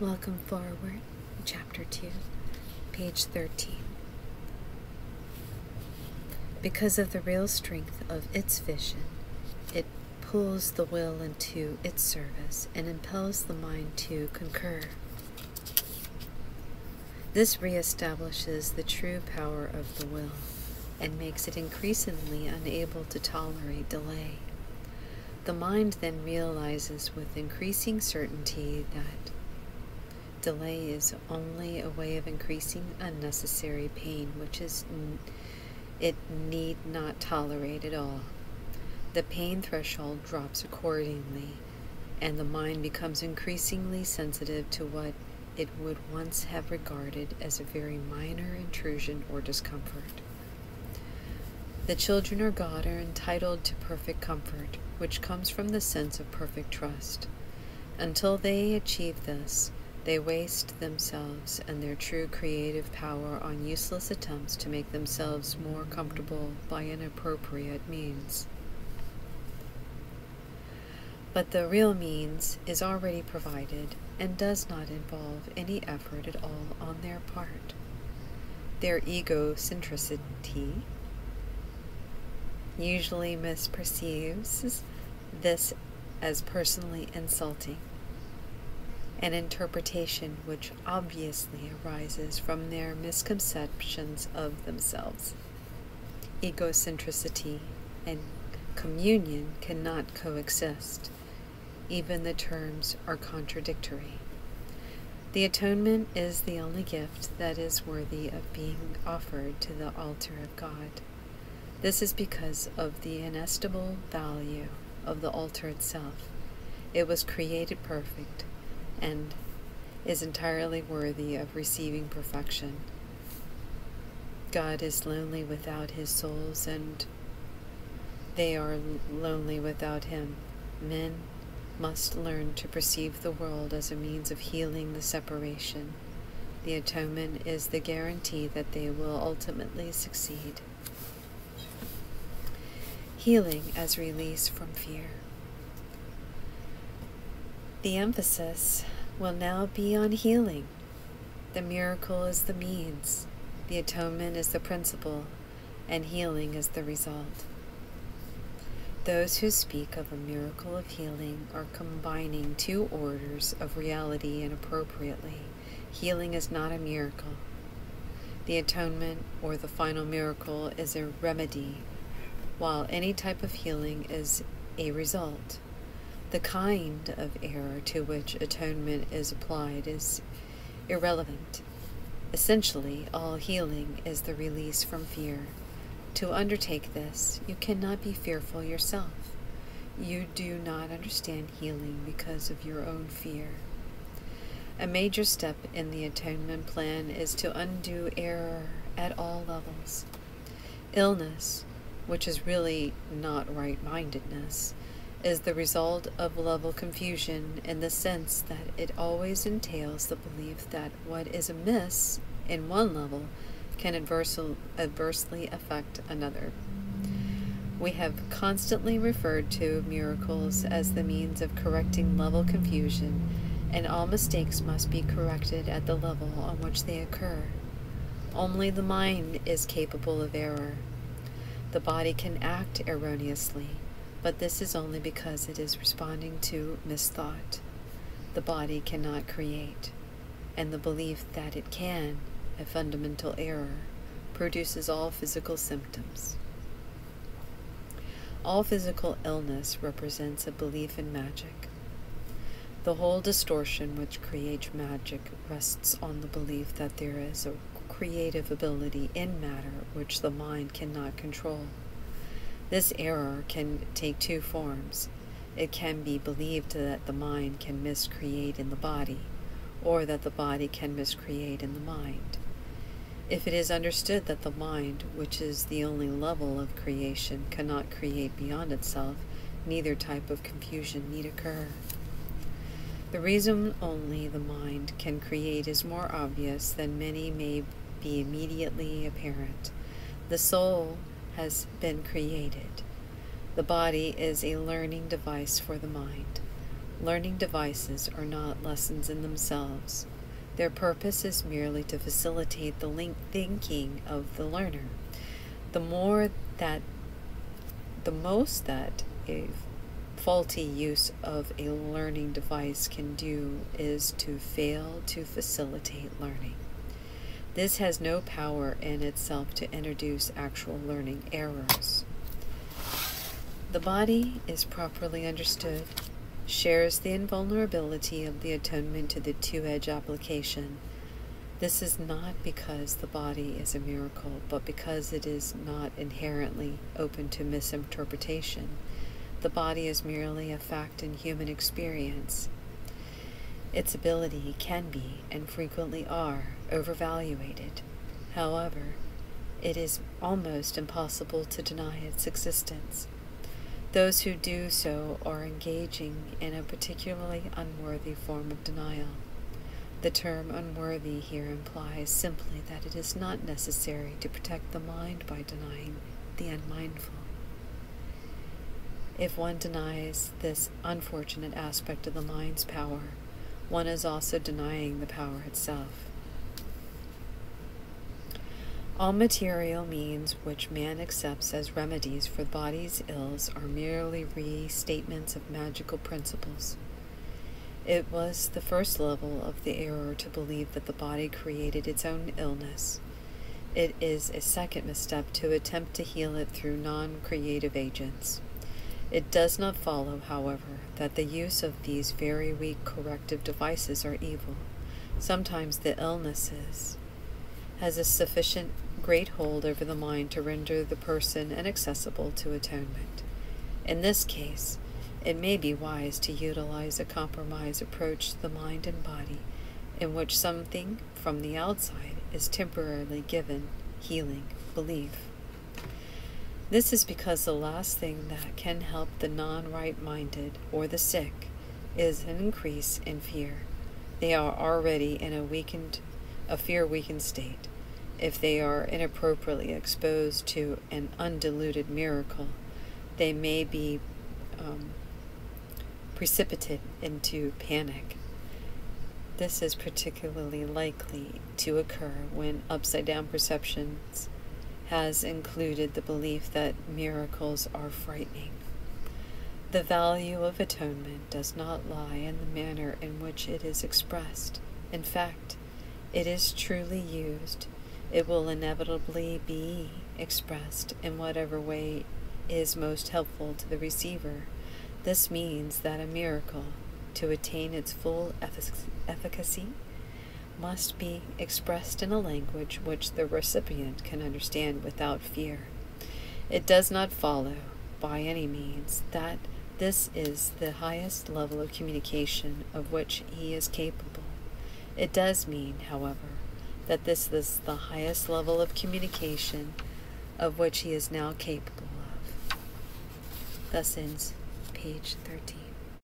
Welcome forward, chapter 2, page 13. Because of the real strength of its vision, it pulls the will into its service and impels the mind to concur. This reestablishes the true power of the will and makes it increasingly unable to tolerate delay. The mind then realizes with increasing certainty that delay is only a way of increasing unnecessary pain, which is it need not tolerate at all. The pain threshold drops accordingly, and the mind becomes increasingly sensitive to what it would once have regarded as a very minor intrusion or discomfort. The children of God are entitled to perfect comfort, which comes from the sense of perfect trust. Until they achieve this, they waste themselves and their true creative power on useless attempts to make themselves more comfortable by inappropriate means. But the real means is already provided and does not involve any effort at all on their part. Their egocentricity usually misperceives this as personally insulting an interpretation which obviously arises from their misconceptions of themselves. Egocentricity and communion cannot coexist. Even the terms are contradictory. The atonement is the only gift that is worthy of being offered to the altar of God. This is because of the inestimable value of the altar itself. It was created perfect and is entirely worthy of receiving perfection. God is lonely without his souls, and they are lonely without him. Men must learn to perceive the world as a means of healing the separation. The atonement is the guarantee that they will ultimately succeed. Healing as release from fear. The emphasis will now be on healing. The miracle is the means, the atonement is the principle, and healing is the result. Those who speak of a miracle of healing are combining two orders of reality inappropriately. Healing is not a miracle. The atonement or the final miracle is a remedy, while any type of healing is a result. The kind of error to which atonement is applied is irrelevant. Essentially, all healing is the release from fear. To undertake this, you cannot be fearful yourself. You do not understand healing because of your own fear. A major step in the atonement plan is to undo error at all levels. Illness, which is really not right mindedness, is the result of level confusion in the sense that it always entails the belief that what is amiss in one level can adversely affect another. We have constantly referred to miracles as the means of correcting level confusion, and all mistakes must be corrected at the level on which they occur. Only the mind is capable of error. The body can act erroneously, but this is only because it is responding to misthought. The body cannot create, and the belief that it can, a fundamental error, produces all physical symptoms. All physical illness represents a belief in magic. The whole distortion which creates magic rests on the belief that there is a creative ability in matter which the mind cannot control. This error can take two forms. It can be believed that the mind can miscreate in the body, or that the body can miscreate in the mind. If it is understood that the mind, which is the only level of creation, cannot create beyond itself, neither type of confusion need occur. The reason only the mind can create is more obvious than many may be immediately apparent. The soul has been created. The body is a learning device for the mind. Learning devices are not lessons in themselves. Their purpose is merely to facilitate the link thinking of the learner. The more that, the most that a faulty use of a learning device can do is to fail to facilitate learning. This has no power in itself to introduce actual learning errors. The body is properly understood, shares the invulnerability of the atonement to the two edge application. This is not because the body is a miracle, but because it is not inherently open to misinterpretation. The body is merely a fact in human experience. Its ability can be, and frequently are, overvaluated. However, it is almost impossible to deny its existence. Those who do so are engaging in a particularly unworthy form of denial. The term unworthy here implies simply that it is not necessary to protect the mind by denying the unmindful. If one denies this unfortunate aspect of the mind's power, one is also denying the power itself. All material means which man accepts as remedies for the body's ills are merely restatements of magical principles. It was the first level of the error to believe that the body created its own illness. It is a second misstep to attempt to heal it through non creative agents. It does not follow, however, that the use of these very weak corrective devices are evil. Sometimes the illnesses has a sufficient great hold over the mind to render the person inaccessible to atonement. In this case, it may be wise to utilize a compromise approach to the mind and body in which something from the outside is temporarily given healing belief. This is because the last thing that can help the non right minded or the sick is an increase in fear. They are already in a weakened, a fear weakened state. If they are inappropriately exposed to an undiluted miracle, they may be um, precipitated into panic. This is particularly likely to occur when upside down perceptions has included the belief that miracles are frightening. The value of atonement does not lie in the manner in which it is expressed. In fact, it is truly used. It will inevitably be expressed in whatever way is most helpful to the receiver. This means that a miracle, to attain its full efficacy, must be expressed in a language which the recipient can understand without fear. It does not follow, by any means, that this is the highest level of communication of which he is capable. It does mean, however, that this is the highest level of communication of which he is now capable of. Thus ends page 13.